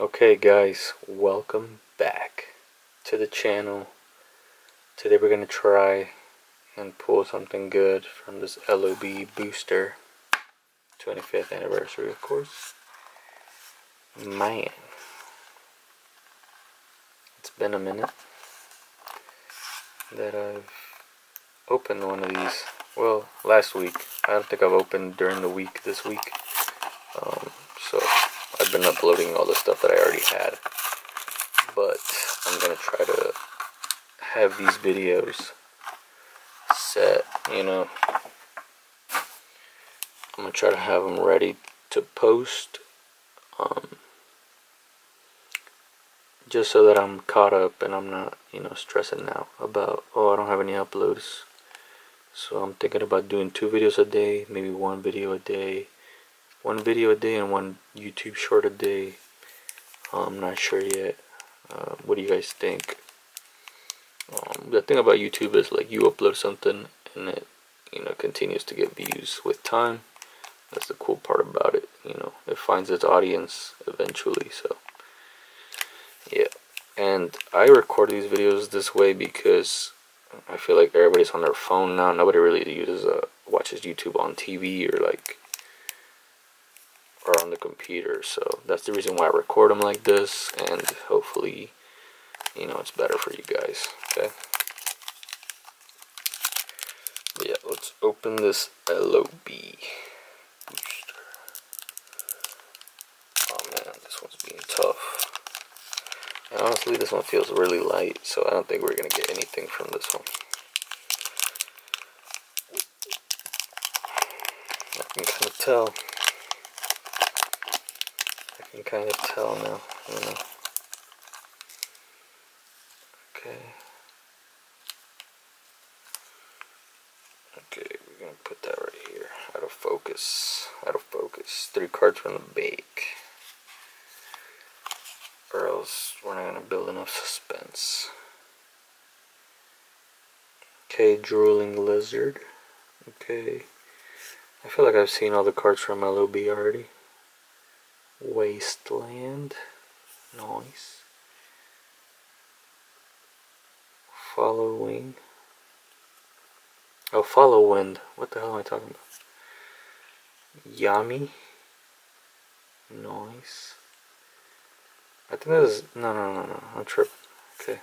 Okay guys, welcome back to the channel. Today we're going to try and pull something good from this LOB booster. 25th anniversary of course. Man. It's been a minute that I've opened one of these. Well, last week. I don't think I've opened during the week this week. Um, been uploading all the stuff that I already had. But I'm going to try to have these videos set, you know. I'm going to try to have them ready to post. Um, just so that I'm caught up and I'm not, you know, stressing now about, oh, I don't have any uploads. So I'm thinking about doing two videos a day, maybe one video a day one video a day and one YouTube short a day. I'm not sure yet. Uh, what do you guys think? Um, the thing about YouTube is like you upload something and it you know continues to get views with time. That's the cool part about it. You know, it finds its audience eventually. So yeah, and I record these videos this way because I feel like everybody's on their phone now. Nobody really uses uh, watches YouTube on TV or like on the computer. So that's the reason why I record them like this and hopefully you know it's better for you guys okay? But yeah let's open this LOB booster. Oh man this one's being tough. And honestly this one feels really light so I don't think we're gonna get anything from this one. I can kind of tell can kind of tell now, you know. Okay. Okay, we're gonna put that right here. Out of focus. Out of focus. Three cards from the bake. Or else we're not gonna build enough suspense. Okay, drooling lizard. Okay. I feel like I've seen all the cards from LOB already. Wasteland. Nice. Following. Oh, follow wind. What the hell am I talking about? yummy noise I think this is. No, no, no, no. I'm tripping. Okay.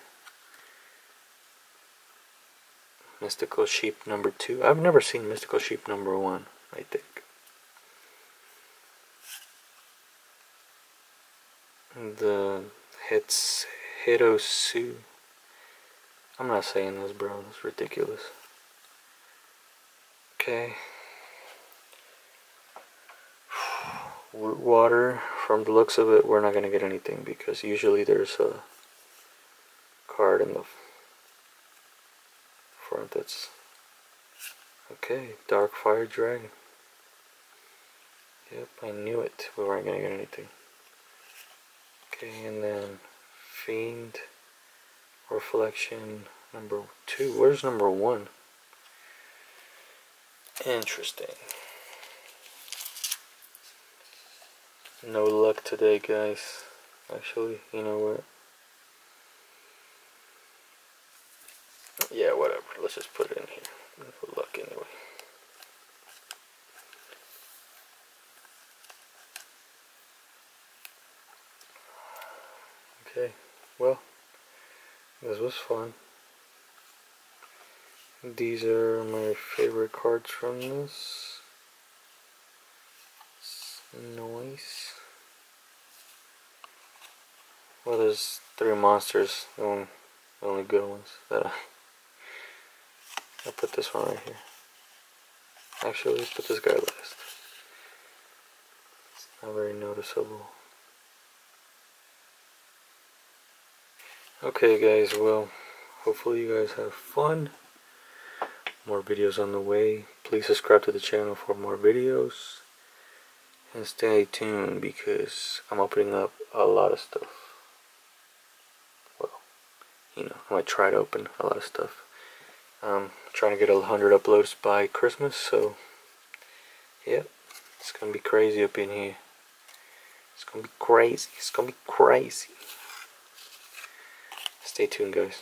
Mystical Sheep number two. I've never seen Mystical Sheep number one, I think. The hits Hirosu. I'm not saying this, bro. It's ridiculous. Okay. Root water. From the looks of it, we're not gonna get anything because usually there's a card in the front that's okay. Dark Fire Dragon. Yep, I knew it. We weren't gonna get anything. And then Fiend Reflection number two. Where's number one? Interesting. No luck today, guys. Actually, you know what? Yeah, whatever. Let's just put it in here. No luck anyway. Okay, well, this was fun. These are my favorite cards from this. Nice. Well, there's three monsters, the only, good ones that I. I'll put this one right here. Actually, let's put this guy last. It's not very noticeable. Okay guys, well, hopefully you guys have fun. More videos on the way. Please subscribe to the channel for more videos. And stay tuned because I'm opening up a lot of stuff. Well, you know, I might try to open a lot of stuff. I'm trying to get a hundred uploads by Christmas, so, yep, it's gonna be crazy up in here. It's gonna be crazy. It's gonna be crazy. Stay tuned, guys.